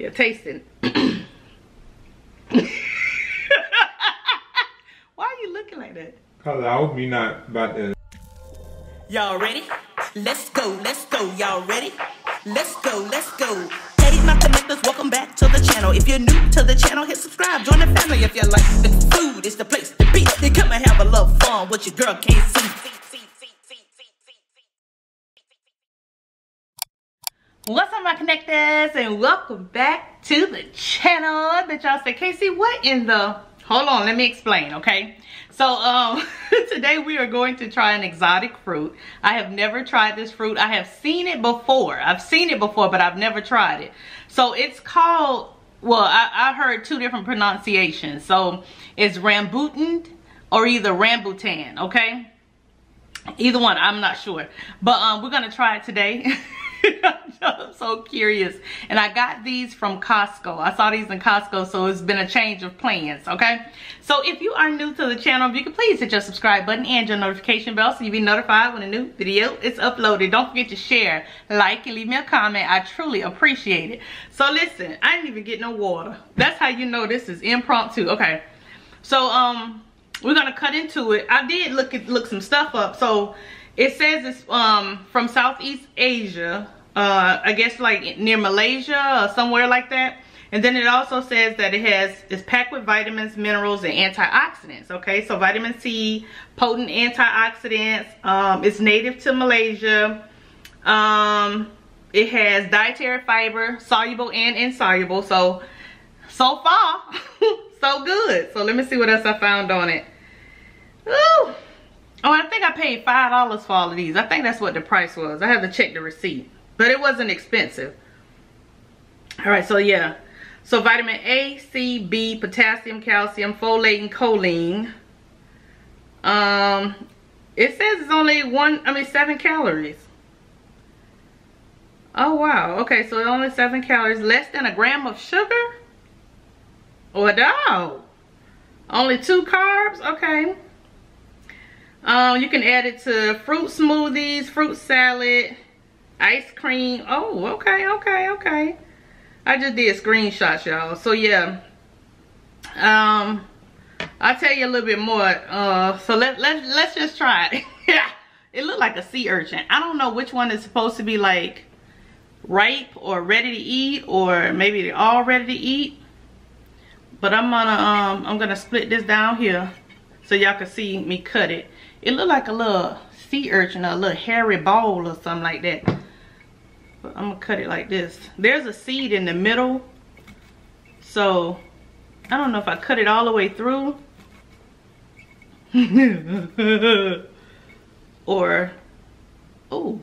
Yeah, taste it. Why are you looking like that? Cause I hope you're not about to. Y'all ready? Let's go, let's go. Y'all ready? Let's go, let's go. Hey, my connectors, welcome back to the channel. If you're new to the channel, hit subscribe. Join the family if you like the food. It's the place to be. You come and have a little fun. What your girl can't What's up my connectors and welcome back to the channel. That y'all say, Casey, what in the, hold on, let me explain, okay? So um, today we are going to try an exotic fruit. I have never tried this fruit. I have seen it before. I've seen it before, but I've never tried it. So it's called, well, I, I heard two different pronunciations. So it's rambutan or either rambutan, okay? Either one, I'm not sure. But um, we're gonna try it today. I'm so curious. And I got these from Costco. I saw these in Costco, so it's been a change of plans, okay? So if you are new to the channel, if you could please hit your subscribe button and your notification bell so you'll be notified when a new video is uploaded. Don't forget to share, like, and leave me a comment. I truly appreciate it. So listen, I didn't even get no water. That's how you know this is impromptu. Okay. So, um, we're gonna cut into it. I did look at look some stuff up. So it says it's um from Southeast Asia. Uh, I guess like near Malaysia or somewhere like that. And then it also says that it has it's packed with vitamins, minerals, and antioxidants. Okay, so vitamin C, potent antioxidants. Um, it's native to Malaysia. Um, it has dietary fiber, soluble and insoluble. So, so far, so good. So let me see what else I found on it. Ooh. Oh, I think I paid $5 for all of these. I think that's what the price was. I have to check the receipt. But it wasn't expensive. All right, so yeah. So vitamin A, C, B, potassium, calcium, folate, and choline. Um, it says it's only one, I mean, seven calories. Oh, wow. Okay, so only seven calories. Less than a gram of sugar? Or no. Only two carbs? Okay. Um, you can add it to fruit smoothies, fruit salad, ice cream. Oh, okay, okay, okay. I just did screenshots, y'all. So yeah. Um, I'll tell you a little bit more. Uh, so let let let's just try it. yeah, it looked like a sea urchin. I don't know which one is supposed to be like ripe or ready to eat, or maybe they're all ready to eat. But I'm gonna um I'm gonna split this down here so y'all can see me cut it. It looked like a little sea urchin, a little hairy ball or something like that. But I'm gonna cut it like this. There's a seed in the middle. So, I don't know if I cut it all the way through. or, oh.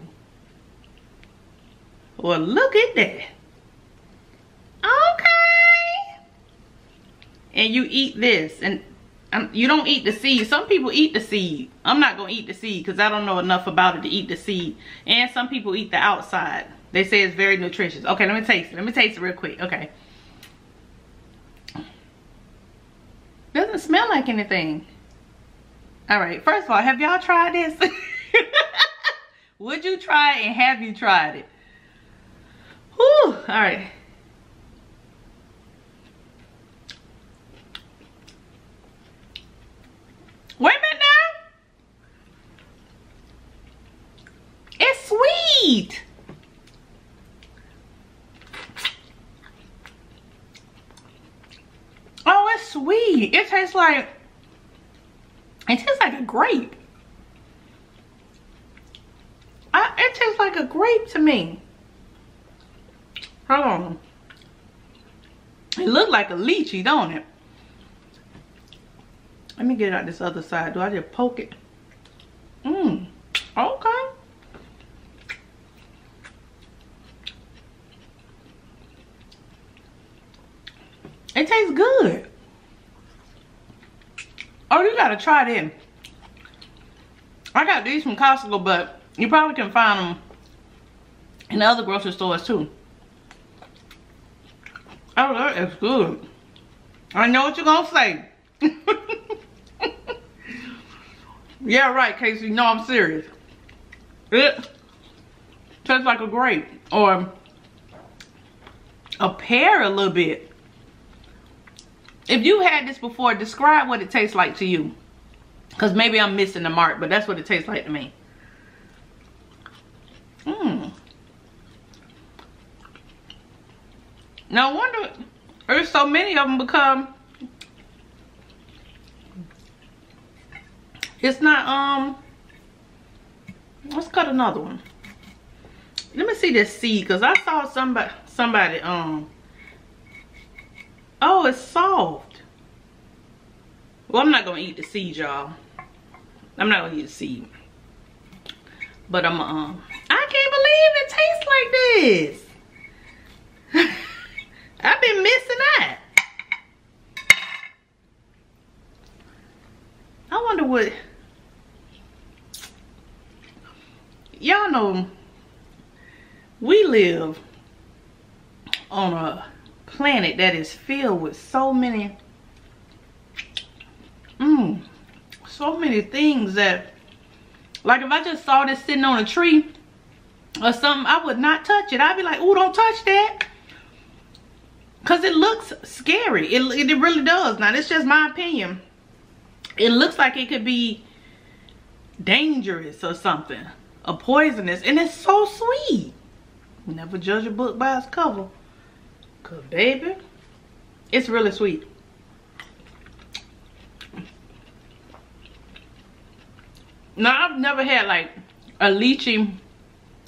Well, look at that. Okay. And you eat this. And um, you don't eat the seed. Some people eat the seed. I'm not going to eat the seed because I don't know enough about it to eat the seed. And some people eat the outside. They say it's very nutritious. Okay, let me taste it. Let me taste it real quick. Okay. Doesn't smell like anything. All right. First of all, have y'all tried this? Would you try it and have you tried it? Whew. All right. Wait a minute now. It's sweet. Oh, it's sweet. It tastes like, it tastes like a grape. I, it tastes like a grape to me. Hold on. It looked like a lychee, don't it? Let me get out this other side. Do I just poke it? Mmm. Okay. It tastes good. Oh, you gotta try them. I got these from Costco, but you probably can find them in other grocery stores too. Oh, that is good. I know what you're gonna say. Yeah, right, Casey. No, I'm serious. It tastes like a grape. Or a pear a little bit. If you had this before, describe what it tastes like to you. Because maybe I'm missing the mark, but that's what it tastes like to me. Mmm. No wonder there's so many of them become it's not um let's cut another one let me see this seed because i saw somebody somebody um oh it's soft well i'm not gonna eat the seed y'all. I'm not gonna eat the seed. But i'm um i can't believe it tastes like this. I've been missing that. I wonder what y'all know we live on a planet that is filled with so many mm, so many things that like if I just saw this sitting on a tree or something I would not touch it I'd be like oh don't touch that because it looks scary. It, it really does. Now, it's just my opinion. It looks like it could be dangerous or something. Or poisonous. And it's so sweet. Never judge a book by its cover. Because, baby, it's really sweet. Now, I've never had, like, a lychee,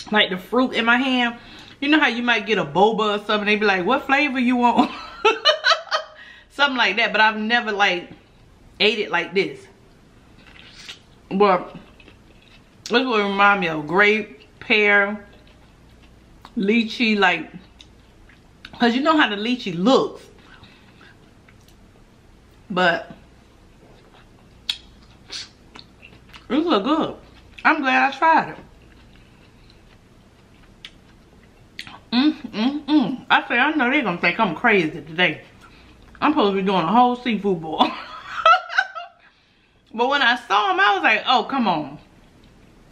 like the fruit in my hand. You know how you might get a boba or something They'd be like what flavor you want? Something like that but i've never like ate it like this. But this would remind me of grape pear lychee like because you know how the lychee looks but this look good i'm glad i tried it Mm, mm, mm. I say, I know they're gonna think I'm crazy today. I'm supposed to be doing a whole seafood boil. but when I saw him, I was like, oh, come on.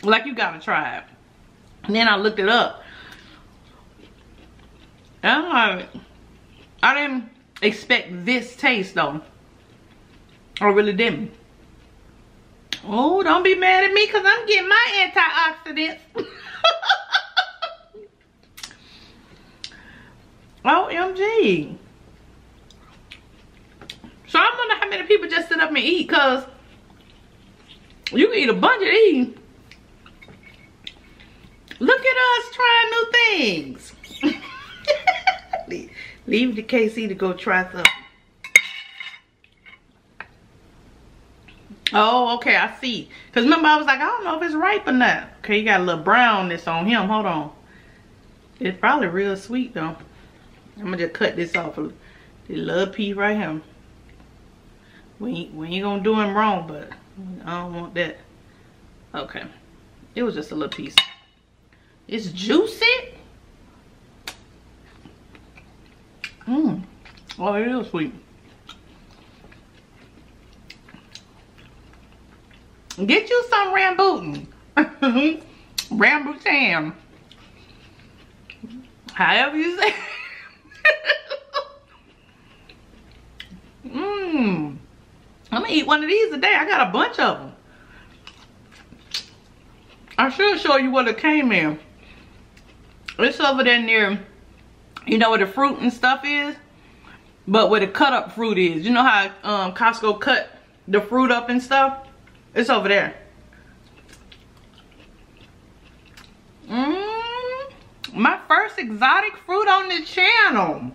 Like, you gotta try it. And then I looked it up. I'm like, I didn't expect this taste, though. I really didn't. Oh, don't be mad at me because I'm getting my antioxidants. OMG. So I wonder how many people just sit up and eat because you can eat a bunch of these. Look at us trying new things. Leave, the KC to go try something. Oh, okay, I see. Because remember, I was like, I don't know if it's ripe or not. Okay, you got a little brownness on him. Hold on. It's probably real sweet, though. I'm gonna just cut this off. This little piece right here. We ain't, we ain't gonna do him wrong, but I don't want that. Okay. It was just a little piece. It's juicy. Mmm. Oh, it is sweet. Get you some rambutan. Rambutan. However you say Mmm. I'm gonna eat one of these today. I got a bunch of them. I should show you what it came in. It's over there near, you know where the fruit and stuff is? But where the cut up fruit is. You know how um, Costco cut the fruit up and stuff? It's over there. Mmm. My first exotic fruit on the channel.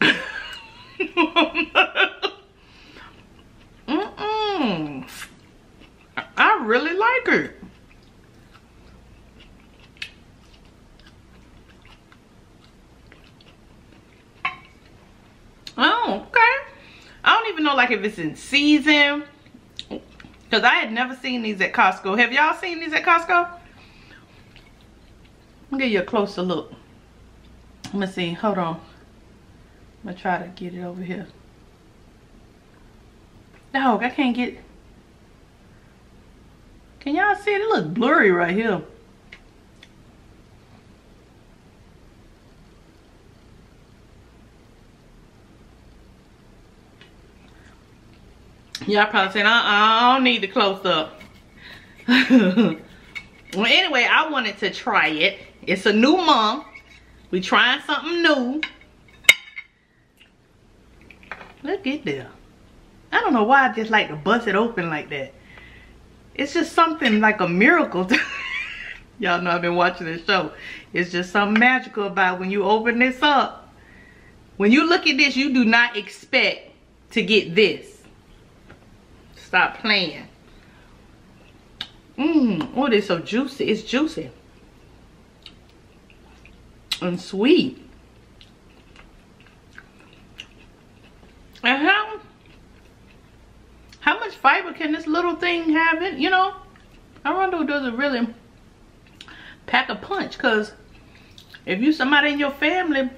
Mm-mm. I really like it. Oh, okay. I don't even know like if it's in season. Because I had never seen these at Costco. Have y'all seen these at Costco? I'll give you a closer look. Let me see. Hold on. I'm gonna try to get it over here. Dog, I can't get Can y'all see it? It looks blurry right here. Y'all probably saying, uh, uh I don't need the close up. well, anyway, I wanted to try it. It's a new month. We trying something new. Look at there. I don't know why I just like to bust it open like that. It's just something like a miracle. Y'all know I've been watching this show. It's just something magical about when you open this up. When you look at this, you do not expect to get this. Stop playing. Mmm. Oh, it's so juicy. It's juicy. And sweet. And how, how much fiber can this little thing have in, you know? I wonder does it really pack a punch because if you somebody in your family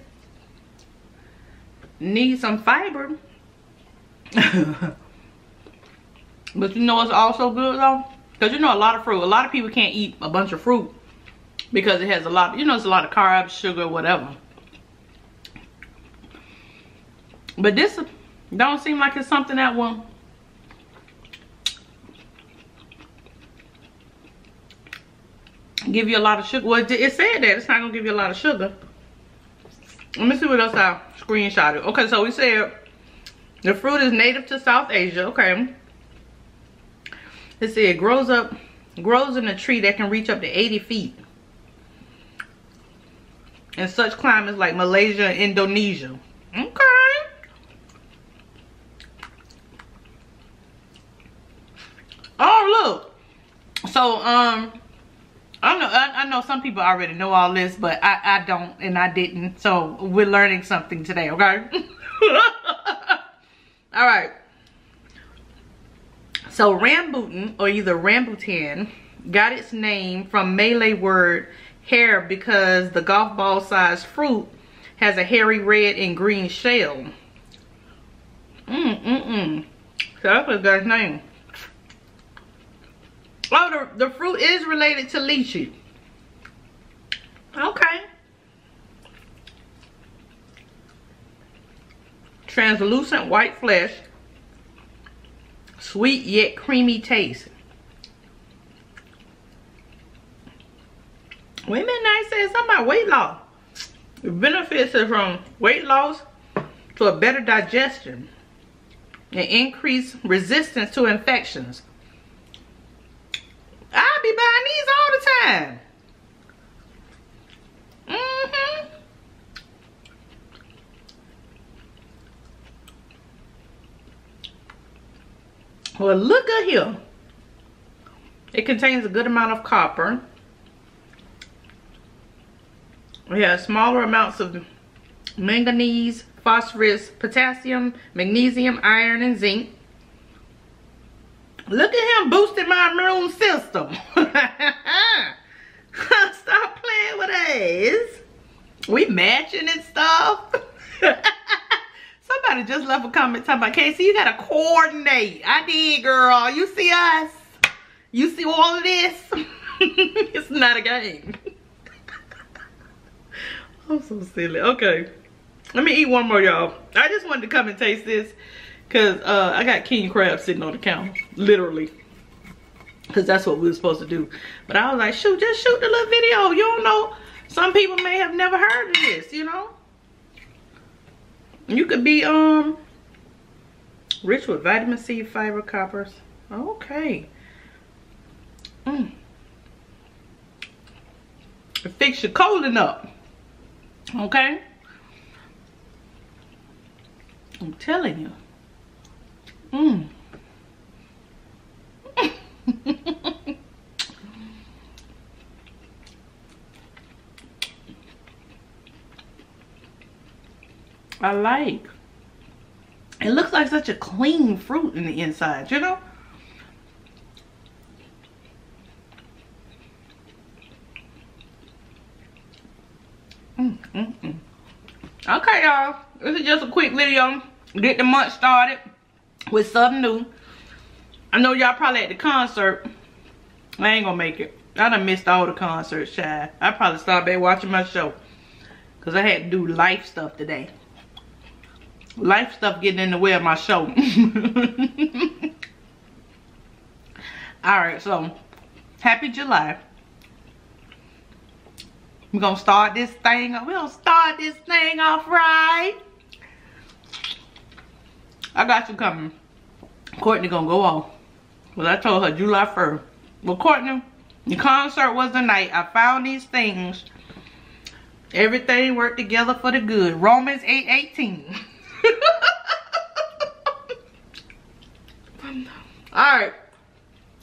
need some fiber but you know it's also good though because you know a lot of fruit a lot of people can't eat a bunch of fruit because it has a lot you know it's a lot of carbs sugar whatever but this don't seem like it's something that will give you a lot of sugar. Well, it said that it's not gonna give you a lot of sugar. Let me see what else I screenshotted. Okay, so we said the fruit is native to South Asia. Okay. It grows up, grows in a tree that can reach up to 80 feet. In such climates like Malaysia and Indonesia. Okay. Oh, look. So, um, I know I, know some people already know all this, but I, I don't and I didn't. So we're learning something today, okay? all right. So rambutan or either rambutan got its name from Malay word hair because the golf ball sized fruit has a hairy red and green shell. Mm, mm, mm. So that's a guy's name. Oh, the, the fruit is related to lychee. Okay. Translucent white flesh. Sweet yet creamy taste. Minute, I said something about weight loss. The benefits are from weight loss to a better digestion and increased resistance to infections. I'll be buying these all the time. Mm-hmm. Well, look at here. It contains a good amount of copper. We have smaller amounts of manganese, phosphorus, potassium, magnesium, iron, and zinc. Look at him boosting my immune system. Stop playing with us. We matching and stuff. Somebody just left a comment talking about, Casey, you gotta coordinate. I did, girl. You see us? You see all of this? it's not a game. I'm so silly. Okay. Let me eat one more, y'all. I just wanted to come and taste this. Cause uh, I got king crab sitting on the counter, literally. Cause that's what we were supposed to do. But I was like, shoot, just shoot the little video. You don't know. Some people may have never heard of this, you know. You could be um rich with vitamin C, fiber, coppers. Okay. Mm. Fix your colon up. Okay. I'm telling you. Mm. I like. It looks like such a clean fruit in the inside, you know? Mm, mm, mm. Okay, y'all. This is just a quick video. Get the month started with something new. I know y'all probably at the concert. I ain't gonna make it. I done missed all the concerts, child. I probably stopped back watching my show. Because I had to do life stuff today. Life stuff getting in the way of my show. All right, so happy July. We're gonna start this thing. up. We're gonna start this thing off right. I got you coming. Courtney gonna go off. Well, I told her July 1st. Well, Courtney, the concert was the night. I found these things. Everything worked together for the good. Romans 8 18. Alright.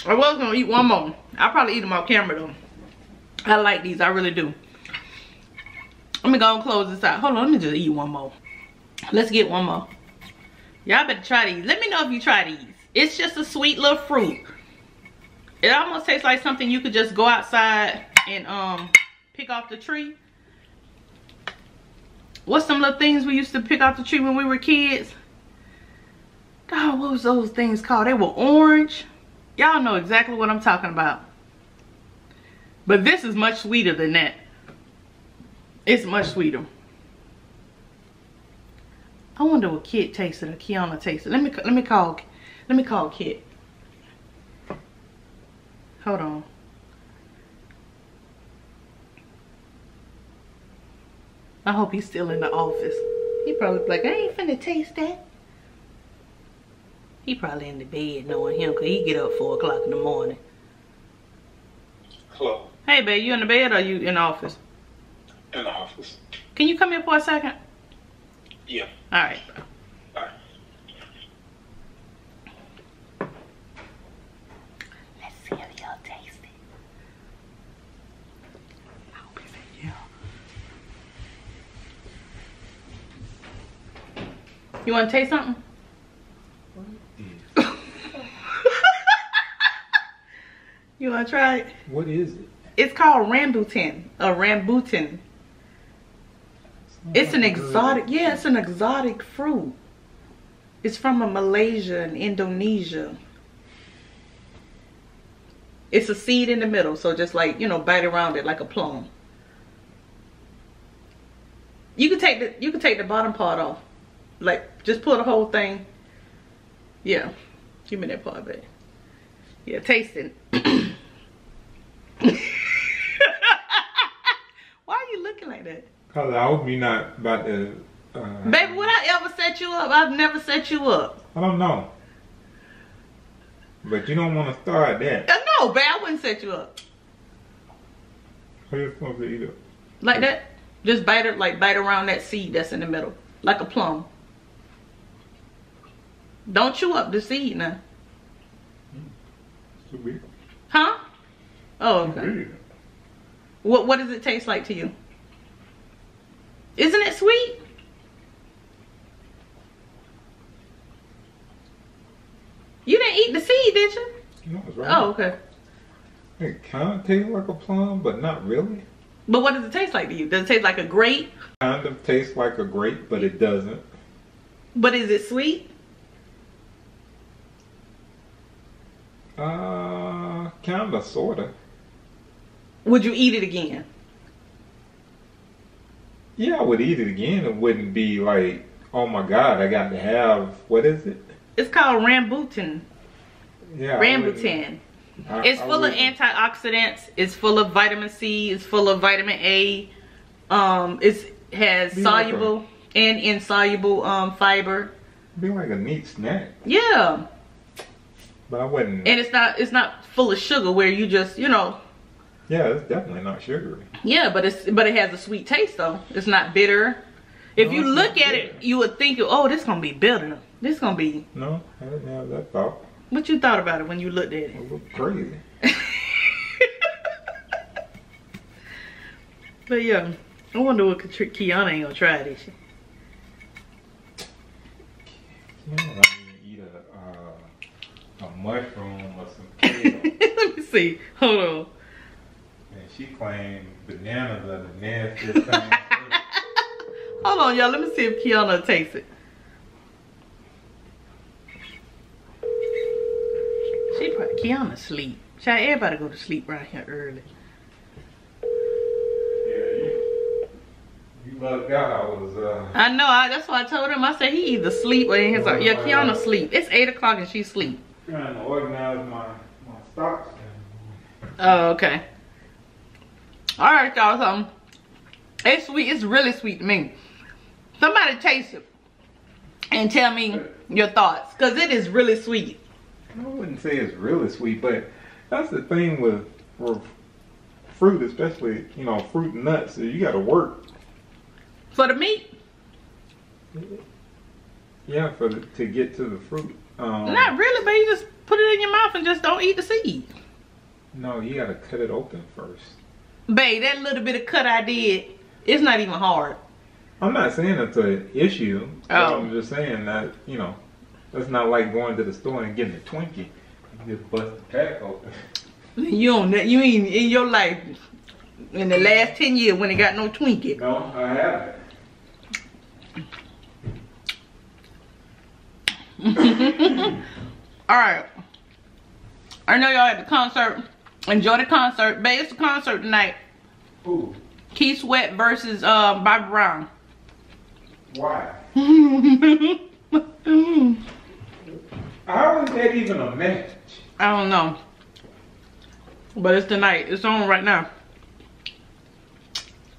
I was gonna eat one more. I'll probably eat them off camera though. I like these, I really do. Let me go and close this out. Hold on, let me just eat one more. Let's get one more. Y'all better try these. Let me know if you try these. It's just a sweet little fruit. It almost tastes like something you could just go outside and um pick off the tree. What's some little things we used to pick off the tree when we were kids? God, what was those things called? They were orange. Y'all know exactly what I'm talking about. But this is much sweeter than that. It's much sweeter. I wonder what Kit tasted or Kiona tasted. Let me let me call let me call Kit. Hold on. I hope he's still in the office. He probably like, I ain't finna taste that. He probably in the bed knowing him because he get up 4 o'clock in the morning. Hello. Hey, babe, you in the bed or you in the office? In the office. Can you come here for a second? Yeah. All right. Bye. Let's see if y'all taste it. I hope he said yeah. You want to taste something? you want to try it? What is it? It's called rambutan. A rambutan. It's an exotic, yeah, it's an exotic fruit. It's from a Malaysia and Indonesia. It's a seed in the middle, so just like, you know, bite around it like a plum. You can take the you can take the bottom part off. Like just pull the whole thing. Yeah. Give me that part, babe. Yeah, taste it. Why are you looking like that? Cause I hope you're not about to. Uh, Baby, would I ever set you up? I've never set you up. I don't know. But you don't want to start that. Uh, No, babe, I wouldn't set you up. How you supposed to eat it? Like that? Just bite it, like bite around that seed that's in the middle. Like a plum. Don't chew up the seed now. It's too big. Huh? Oh, okay. What what does it taste like to you? Isn't it sweet? You didn't eat the seed, did you? No, it's right. Oh, okay. It kind of tastes like a plum, but not really. But what does it taste like to you? Does it taste like a grape? Kind of tastes like a grape, but it doesn't. But is it sweet? Uh, kind of, sorta. Would you eat it again? Yeah, I would eat it again. It wouldn't be like, oh my god, I got to have what is it? It's called rambutan. Yeah, Rambutan. I- It's full of antioxidants. It's full of vitamin C. It's full of vitamin A. Um, it's has Be like soluble and insoluble um fiber. Be like a neat snack, Yeah, but I wouldn't. and it's not it's not full of sugar where you just you know yeah, it's definitely not sugary. yeah, but it's but it has a sweet taste though. It's not bitter. If No, you look at it, you would think, oh, this gonna be bitter. This gonna be. No, I didn't have that thought. What you thought about it when you looked at it? It looked crazy. But yeah, I wonder what Kiona ain't gonna try this. You know, I need to eat a mushroom or some kale. Let me see. Hold on. and she claimed bananas are the nastiest thing. Hold on, y'all. Let me see if Kiona takes it. She probably Kiona sleep. Child, everybody go to sleep right here early. yeah, you, you lucked out. I was uh, I know. I, that's why I told him. I said he either sleep or in his. Yeah, Kiona sleep. It's eight o'clock and she sleep. Trying to organize my my Stocks. Oh, okay. All right, y'all. So it's sweet. It's really sweet to me. Somebody taste it and tell me your thoughts, cause it is really sweet. I wouldn't say it's really sweet, but that's the thing with, with fruit, especially you know fruit and nuts. You got to work. For the meat, Yeah, for the, to get to the fruit. Um, not really, but you just put it in your mouth and just don't eat the seed. No, you got to cut it open first. Babe, that little bit of cut I did, it's not even hard. I'm not saying it's an issue. Oh. I'm just saying that you know, that's not like going to the store and getting a Twinkie. You just bust the pack open. You don't, you ain't in your life in the last 10 years when it got no Twinkie. No, I haven't. All right. I know y'all at the concert. Enjoy the concert. Babe, it's the concert tonight. Ooh, Keith Sweat versus uh, Bobby Brown. why? I How is that even a match? don't know. But it's tonight. It's on right now.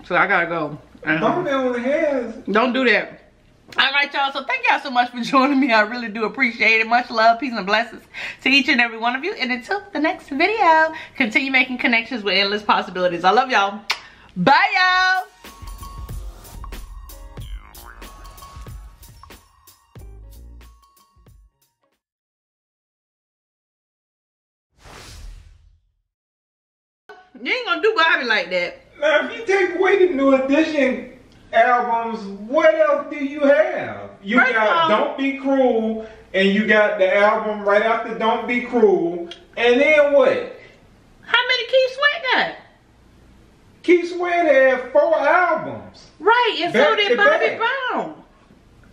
So I gotta go. Has Don't do that. All right, y'all. So thank y'all so much for joining me. I really do appreciate it. Much love, peace, and blessings to each and every one of you. And until the next video, continue making connections with endless possibilities. I love y'all. Bye, y'all. You ain't gonna do Bobby like that. Now, if you take away the New Edition albums, what else do you have? You First got all- Don't Be Cruel, and you got the album right after Don't Be Cruel, and then what? How many Keith Sweat got? Keith Sweat had four albums. Right, and so did Bobby back. Brown.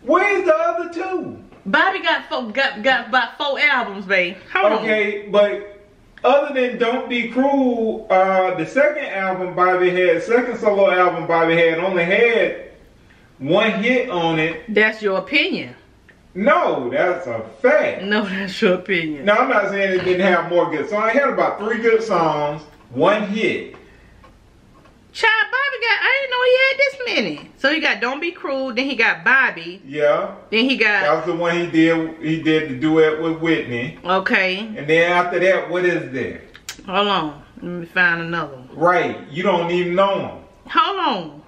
Where's the other two? Bobby got four, got got about four albums, babe. Hold on. Okay, but other than Don't Be Cruel, uh, the second album Bobby had, second solo album Bobby had, only had one hit on it. That's your opinion. No, that's a fact. No, that's your opinion. No, I'm not saying it didn't have more good songs. It had about three good songs, one hit. Child, Bobby got. I didn't know he had this many. So he got "Don't Be Cruel," then he got Bobby, Yeah, then he got. that was the one he did. He did the duet with Whitney, okay. and then after that, what is there? Hold on, let me find another one. Right, you don't even know him. Hold on.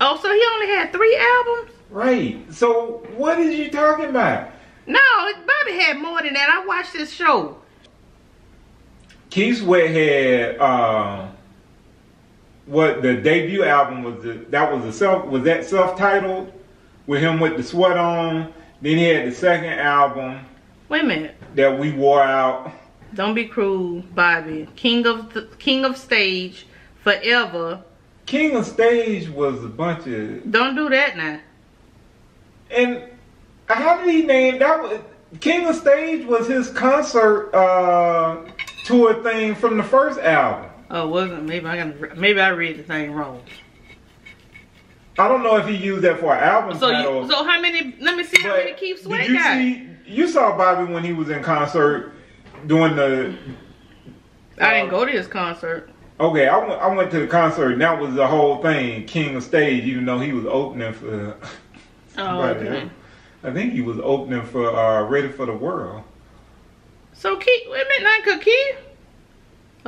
Oh, so he only had three albums? Right. So what is you talking about? No, Bobby had more than that. I watched this show. Keith Sweat had uh, what the debut album was. The, that was the self was that self titled with him with the sweat on. Then he had the second album Wait a minute. that we wore out. Don't be cruel, Bobby. King of the King of Stage, Forever. King of Stage was a bunch of Don't do that now. and how did he name that? Was, King of Stage was his concert uh, tour thing from the first album. Oh, wasn't maybe I got maybe I read the thing wrong. I don't know if he used that for an album So title. you, so how many? Let me see how many Keith Sweat you got. see? You saw Bobby when he was in concert doing the. I didn't go to his concert. Okay, I went. I went to the concert, and that was the whole thing. King of Stage, even though he was opening for. Oh, okay. else. I think he was opening for uh, Ready for the World. So Keith, wait a minute, could Keith?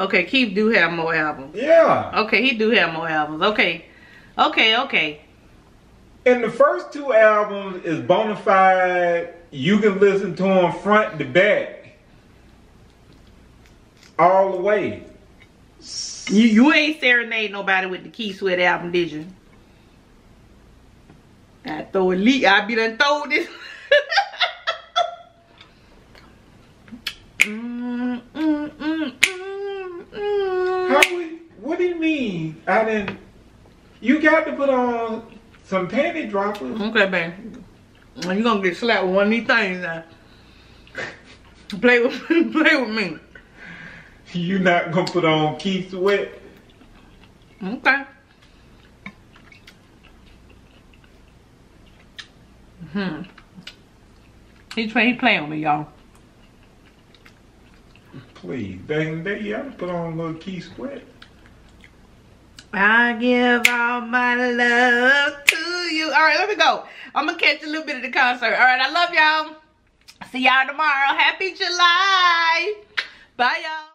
Okay, Keith do have more albums. Yeah. Okay, he do have more albums. Okay, okay, okay. And the first two albums is bona fide. You can listen to them front to back, all the way. You you ain't serenade nobody with the Keith Sweat album, did you? I throw a leak. I be done throw this. mm, mm, mm, mm, mm. How would, what do you mean? I didn't. You got to put on some panty droppers. Okay, babe. You gonna get slapped with one of these things now. Play with play with me. You not gonna put on Keith Sweat? Okay. Hmm. He's he playing with me, y'all. Please. Back in the you had to put on a little Keith Sweat. I give all my love to you. All right, let me go. I'm gonna catch a little bit of the concert. All right, I love y'all. See y'all tomorrow. Happy July. Bye, y'all.